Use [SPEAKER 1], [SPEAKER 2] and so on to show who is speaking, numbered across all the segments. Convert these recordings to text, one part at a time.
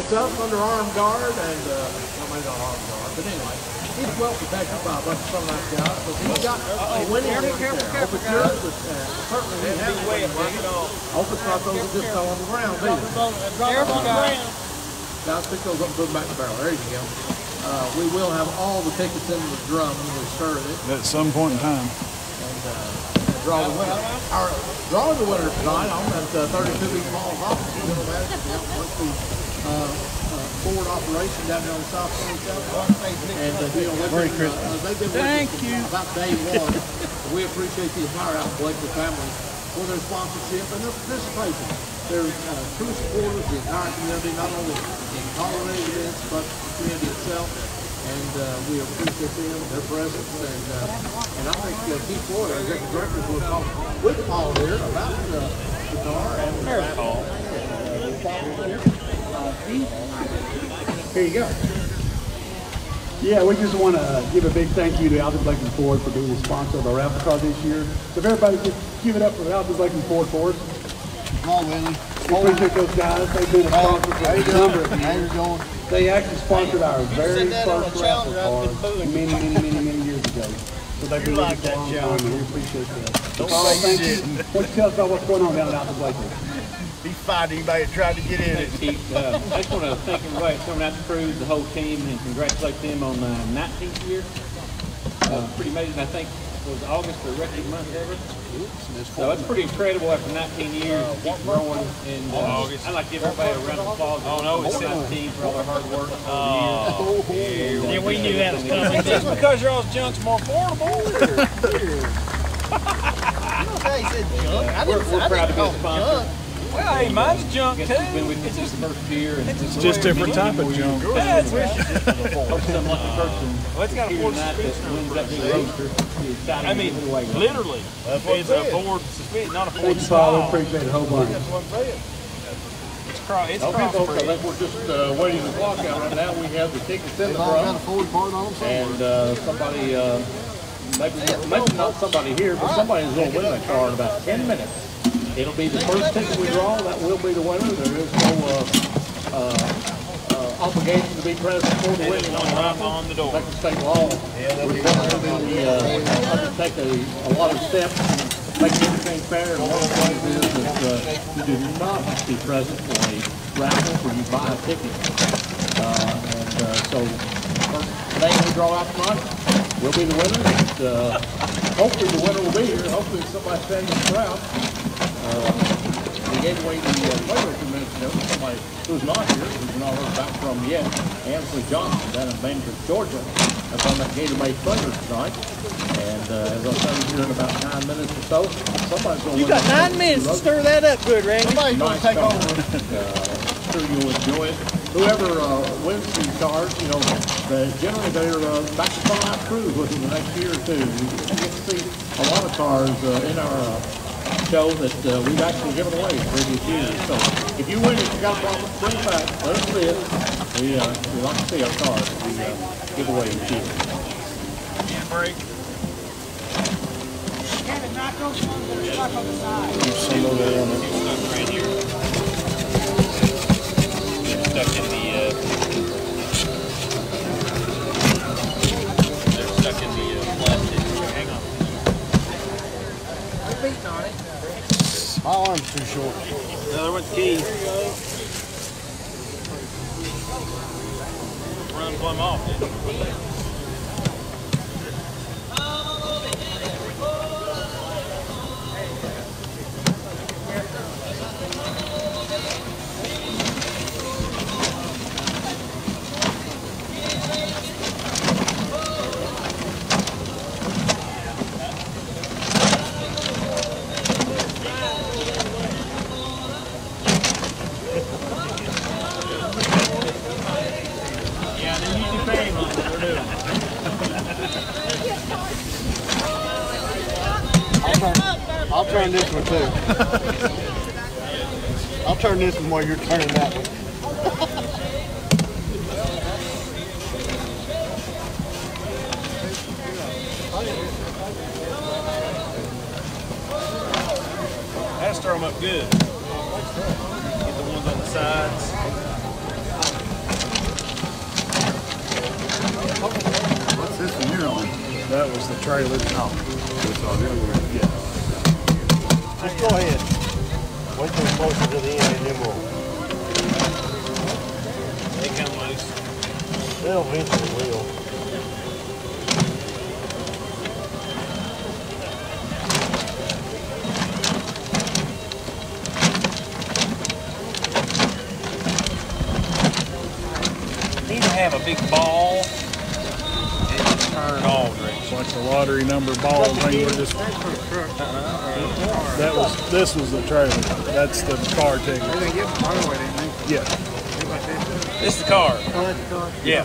[SPEAKER 1] It's up under arm guard and, uh, well, maybe not armed guard, but anyway, he's well protected by a bunch of some nice guys, but he's got a winning record there. Hope it's yours, but uh, certainly he's
[SPEAKER 2] That's the way it
[SPEAKER 1] winning.
[SPEAKER 2] works.
[SPEAKER 1] Hope it's not those that just fell on the ground either.
[SPEAKER 2] Careful, guys.
[SPEAKER 1] Guys, pick those up and put them back in the barrel. There you go. Uh, we will have all the tickets in the drum when we start it
[SPEAKER 3] At some point in time.
[SPEAKER 1] and, uh, draw the winner. Our drawing the winner tonight, I'm at uh, 32 East Falls office. You know that? Yeah, what's the uh, uh, forward operation down there on South 27th. And uh, you know,
[SPEAKER 3] Merry
[SPEAKER 1] been, uh, they've been
[SPEAKER 2] Thank you.
[SPEAKER 1] about day one. we appreciate the entire Alton Blakley family for their sponsorship and their participation. They're uh, true supporters of the entire community, not only in Colorado events, but the community itself. And uh, we appreciate them, their presence, and uh, and I think uh, Keith Floyd, our executive director, will talk with Paul here about uh, the car and There's Paul. Here you go.
[SPEAKER 4] Yeah, we just want to give a big thank you to Alton Blakley Ford for being the sponsor of our raffle car this year. So if everybody just give it up for Alton Blakley Ford for us.
[SPEAKER 5] Come on, Willie.
[SPEAKER 4] We appreciate those guys. They've been a sponsor for a number of years. They actually sponsored our very
[SPEAKER 2] said that on
[SPEAKER 4] first raffle car many, many, many, many years ago. So they've been
[SPEAKER 2] like that,
[SPEAKER 4] long
[SPEAKER 2] John.
[SPEAKER 4] time, and we appreciate that.
[SPEAKER 2] Don't say
[SPEAKER 4] thank
[SPEAKER 2] shit.
[SPEAKER 4] you. Why don't you tell us about what's going on down at Alton Blakley?
[SPEAKER 2] He fired anybody that tried to get in it.
[SPEAKER 6] Keith, uh, I just want to thank everybody that's coming out to cruise, the whole team, and congratulate them on uh, 19th year. Uh, pretty amazing. I think it was August the record month ever. So it's pretty incredible after 19 years to keep growing. And uh, I'd like to give everybody a round of applause. Oh no, it's the team for all their hard work over the years.
[SPEAKER 7] Yeah, we knew that was coming.
[SPEAKER 2] Just because y'all's junk's more affordable.
[SPEAKER 5] Hey, he said junk. I
[SPEAKER 6] We're,
[SPEAKER 5] didn't,
[SPEAKER 6] we're
[SPEAKER 5] I
[SPEAKER 6] proud to
[SPEAKER 5] didn't
[SPEAKER 6] be
[SPEAKER 5] call it junk.
[SPEAKER 2] Well, hey, mine's junk too.
[SPEAKER 6] guess we've been with us since the first year.
[SPEAKER 2] It's
[SPEAKER 6] it's
[SPEAKER 3] Just different type of junk.
[SPEAKER 2] Yeah, it's weird.
[SPEAKER 6] hope some lucky person
[SPEAKER 2] Well, it's got a Ford suspension
[SPEAKER 6] wins that
[SPEAKER 2] the
[SPEAKER 6] big
[SPEAKER 2] front.
[SPEAKER 6] roadster. Be excited
[SPEAKER 2] I mean,
[SPEAKER 6] give it away.
[SPEAKER 2] literally. It's a Ford suspension, not a Ford
[SPEAKER 4] Thank you, Paul. We
[SPEAKER 2] style.
[SPEAKER 4] appreciate it a whole bunch.
[SPEAKER 2] That's what I'm saying. It's cross, it's
[SPEAKER 1] Okay, folks, I
[SPEAKER 2] crossbred.
[SPEAKER 1] think we're just uh, waiting the clock out right now. We have the tickets in the
[SPEAKER 5] They've got a part on.
[SPEAKER 1] And uh, somebody, uh, maybe, maybe not somebody here, but somebody's going to win that car in about 10 minutes. It'll be the first ticket we draw. That will be the winner. There is no uh, uh, uh, obligation to be present for the winning on the raffle.
[SPEAKER 2] on the door.
[SPEAKER 1] Like the state law, we're going to uh, undertake a, a lot of steps to make everything fair. And one of the things is that uh, you do not have to be present for a raffle where you buy a ticket. Uh, and uh, so first name we draw out tonight will be the winner. And, uh, hopefully the winner will be here. Hopefully it's somebody standing in the crowd. Uh, we gave away the uh, players a minute ago. Somebody who's not here, who's not heard back from yet, Ansley Johnson down in Bainbridge, Georgia. That's on that Gator Bay Thunder tonight. And uh, as I'll tell here in about nine minutes or so, somebody's going to
[SPEAKER 7] You got nine minutes to stir that up good, Randy.
[SPEAKER 5] Somebody's going to take
[SPEAKER 1] car.
[SPEAKER 5] over.
[SPEAKER 1] Uh, sure you'll enjoy it. Whoever uh, wins these cars, you know, they, generally they're uh, back to Fun Out Cruise within the next year or two. We get to see a lot of cars uh, in our uh, show that uh, we've actually given away in previous years. So if you win it, you got a problem, bring it back. Let us see it. We, uh, we like to see our cars that we uh, give away each year.
[SPEAKER 2] Break. Right here. Stuck Oh,
[SPEAKER 5] My arm's too short.
[SPEAKER 2] The other one's key. Run plumb off.
[SPEAKER 5] one while you're turning that way.
[SPEAKER 2] that stir them up good. Get the ones on the sides. What's this one you're on?
[SPEAKER 3] That was the trailer. Oh. That's all Yeah.
[SPEAKER 5] Just go ahead. Wait till closer to the end and then we'll,
[SPEAKER 2] They come loose.
[SPEAKER 5] they'll eventually will.
[SPEAKER 2] Need to have a big ball and just turn it all directions.
[SPEAKER 3] Like the lottery number ball thing. We're just. That was. This was the trailer. That's the car ticket. Yeah.
[SPEAKER 2] This is the car. Yeah.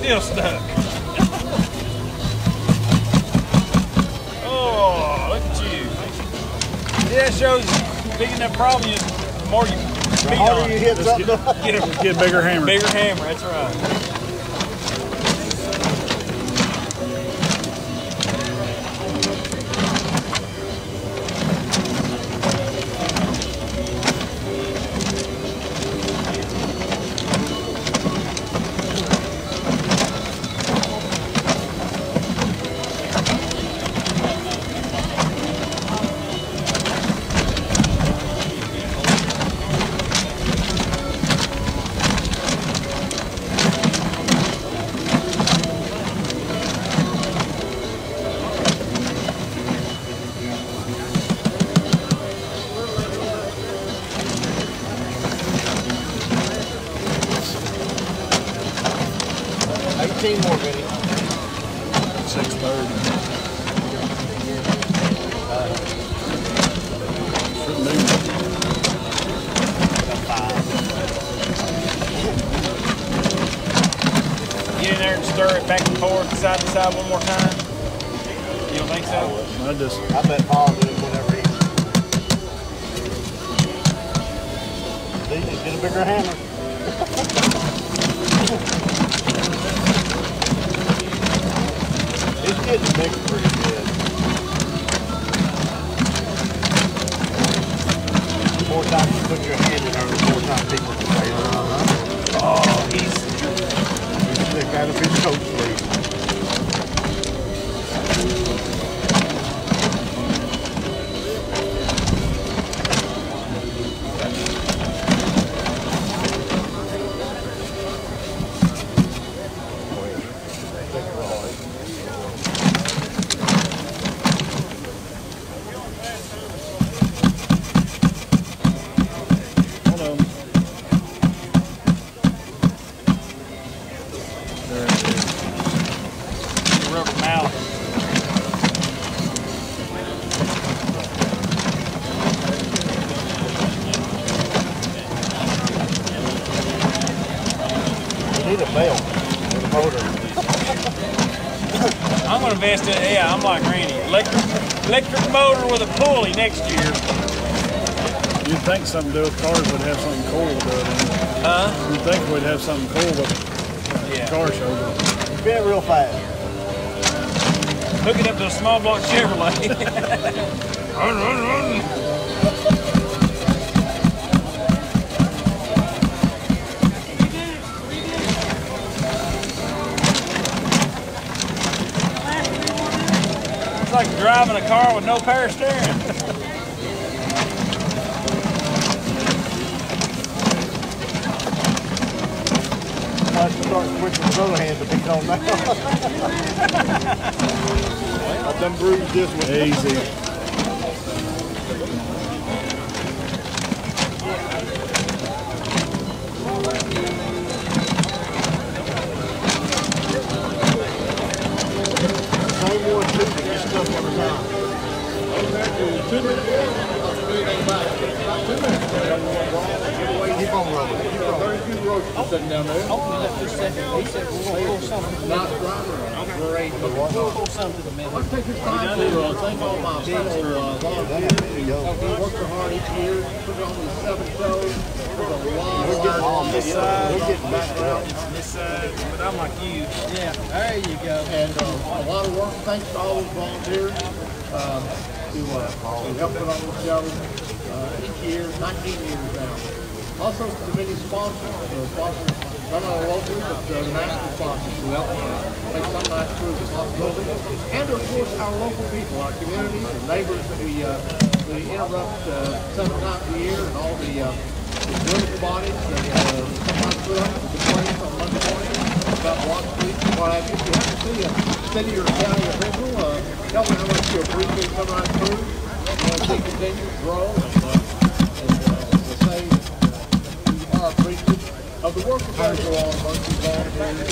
[SPEAKER 2] Still stuck. oh, look at you. Yeah, that shows big enough problem, you the more you beat on
[SPEAKER 5] harder you
[SPEAKER 2] it.
[SPEAKER 5] hit something,
[SPEAKER 2] Get
[SPEAKER 3] Get a bigger hammer.
[SPEAKER 2] bigger hammer, that's right. Back and forth, side to side one more time. You don't think so?
[SPEAKER 3] I just.
[SPEAKER 5] I bet Paul do it whenever he. See, just get a bigger hammer. It's getting mixed pretty good. The more times you put your hand in there, the more time people can say, uh-huh.
[SPEAKER 2] Oh, he's
[SPEAKER 5] They kind of fish coach
[SPEAKER 2] next year.
[SPEAKER 3] You'd think something to do with cars would have something cool to do it.
[SPEAKER 2] Huh?
[SPEAKER 3] You'd think we'd have something cool, but
[SPEAKER 2] Yeah.
[SPEAKER 3] Car show.
[SPEAKER 5] Spin it real fast.
[SPEAKER 2] Hook it up to a small block Chevrolet. run, run, run. It's like driving a car with no power steering.
[SPEAKER 5] Have to start switching his other hand to pick on now. I've done bruised this one.
[SPEAKER 3] Easy.
[SPEAKER 5] Same one, too, but you're stuck every time. Keep on rolling. Keep rolling.
[SPEAKER 1] Sitting down there. Not driving. Great. Let's take this time to uh, thank all my uh, volunteers. We work so hard each year, put on these seven shows. There's a lot of
[SPEAKER 2] On this side,
[SPEAKER 5] We're getting background.
[SPEAKER 2] this side, but I'm like you.
[SPEAKER 7] Yeah, there you go.
[SPEAKER 1] and uh, a lot of work. Thanks to all those volunteers um, who, uh, who help put on the show uh, each year, 19 years now. Also, to many sponsors, uh, sponsors not only locally but uh, the national sponsors who help uh, make Somernites Cruise a possibility. And of course, our local people, our communities, the neighbors that we, uh, we interrupt uh, seven times a year, and all the, uh, the political bodies that uh, sometimes put up complaints on Monday morning about Watt Street and what have you. If you happen to see a city or county official, uh, tell them how much you appreciate Sunrise want to see continue to grow and, uh, and uh, to say are of the work these volunteers.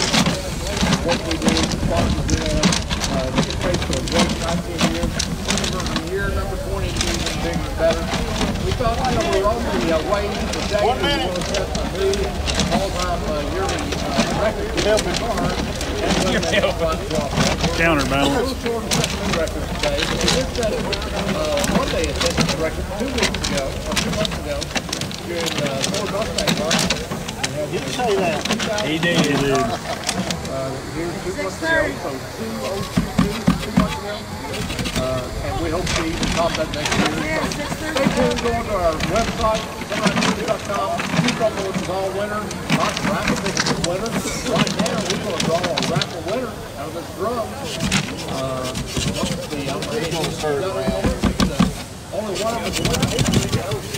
[SPEAKER 1] What we do, uh, is for a great 19 years. Number year number 20 to be even bigger and better. We thought, you know, we were uh, all-time uh, yearly uh, record. Helping of Mustang Run.
[SPEAKER 5] Did you say that?
[SPEAKER 2] He did.
[SPEAKER 1] Uh, oh two months ago. Uh, and we hope to even top that next year. Stay tuned, go onto our website, sunrisenews.com. Keep up with us all winter, not raffle tickets this winter. Right now, we're gonna draw a raffle winner out of this drum. Uh, what's the, I'm gonna Only one of us winner.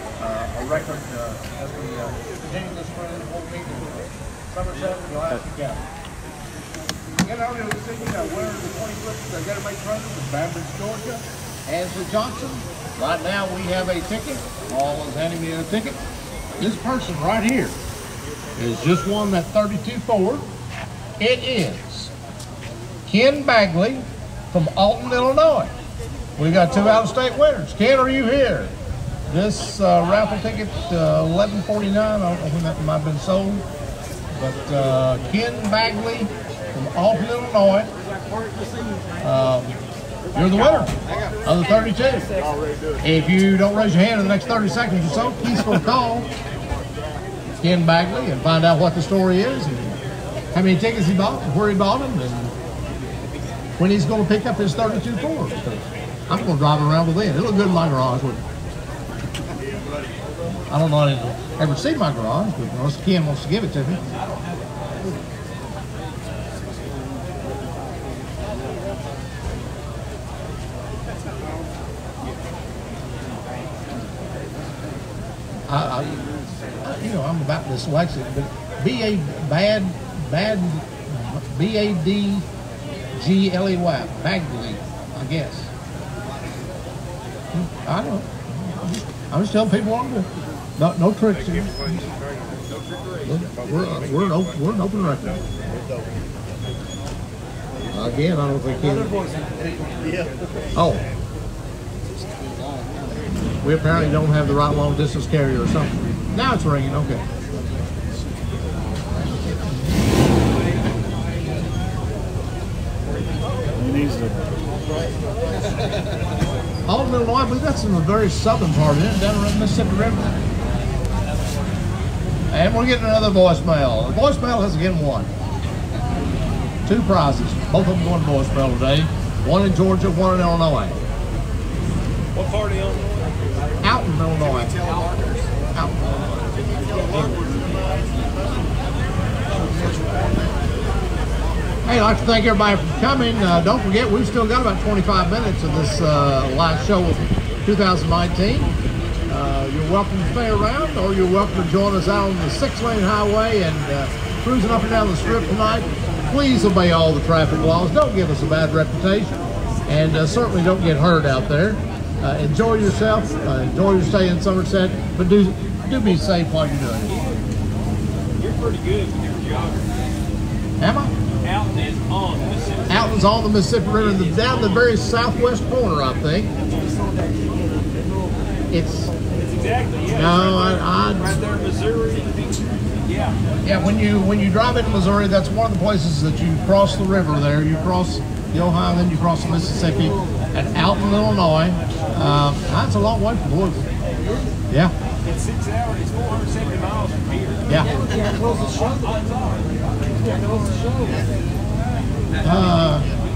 [SPEAKER 1] a record, uh, as we, uh, continue this cruise, whole meeting. Somerset, you'll have to go. Get out of the city, uh, winner of the twenty-fifth, uh, Getaway Cruise in Bainbridge, Georgia. Ansel Johnson, right now we have a ticket. Paul is handing me a ticket. This person right here is just won that thirty-two Ford. It is Ken Bagley from Alton, Illinois. We got two out-of-state winners. Ken, are you here? This uh, raffle ticket, uh, eleven forty-nine. I don't know when that might have been sold, but uh, Ken Bagley from Alton, Illinois. Um, you're the winner of the 32. If you don't raise your hand in the next 30 seconds or so, going to call Ken Bagley and find out what the story is and how many tickets he bought and where he bought them and when he's going to pick up his 32 Ford. I'm going to drive around with it. It'll look good in my garage. Wouldn't it? I don't know if you've ever seen my garage, but unless Ken wants to give it to me. I, I, you know, I'm about dyslexic, but B A bad bad B A D G L E Y Bagley, I guess. I don't. I'm just telling people what I'm doing. No, no tricks here. We're, we're, an open, we're an open record. Again, I don't think he. Oh. We apparently don't have the right long distance carrier or something. Now it's ringing, okay.
[SPEAKER 3] He needs to.
[SPEAKER 1] Oh, Alton, Illinois, I believe that's in the very southern part, isn't it? Down around Mississippi River. And we're getting another voicemail. The voicemail has again won. Two prizes. Both of them going to voicemail today. One in Georgia, one in Illinois.
[SPEAKER 2] What part of Illinois?
[SPEAKER 1] Alton, Illinois. Alton. Hey, I'd like to thank everybody for coming. Uh, don't forget, we've still got about 25 minutes of this uh, live show of 2019. Uh, you're welcome to stay around, or you're welcome to join us out on the six-lane highway and uh, cruising up and down the strip tonight. Please obey all the traffic laws. Don't give us a bad reputation, and uh, certainly don't get hurt out there. Uh, enjoy yourself. Uh, enjoy your stay in Somerset, but do do be safe while you're doing it.
[SPEAKER 2] You're pretty good with your geography.
[SPEAKER 1] Am I?
[SPEAKER 2] Alton is on the Mississippi.
[SPEAKER 1] Alton's on the Mississippi River, down the very southwest corner, I think. It's
[SPEAKER 2] exactly, yeah.
[SPEAKER 1] no,
[SPEAKER 2] Right there,
[SPEAKER 1] I,
[SPEAKER 2] right
[SPEAKER 1] I
[SPEAKER 2] there, Missouri. Yeah.
[SPEAKER 1] yeah. When you when you drive into Missouri, that's one of the places that you cross the river. There, you cross the Ohio, then you cross the Mississippi and out in Illinois. Uh, that's a long way from Louisville. Yeah,
[SPEAKER 2] It's six hours, it's 470 miles from here.
[SPEAKER 1] yeah. Uh,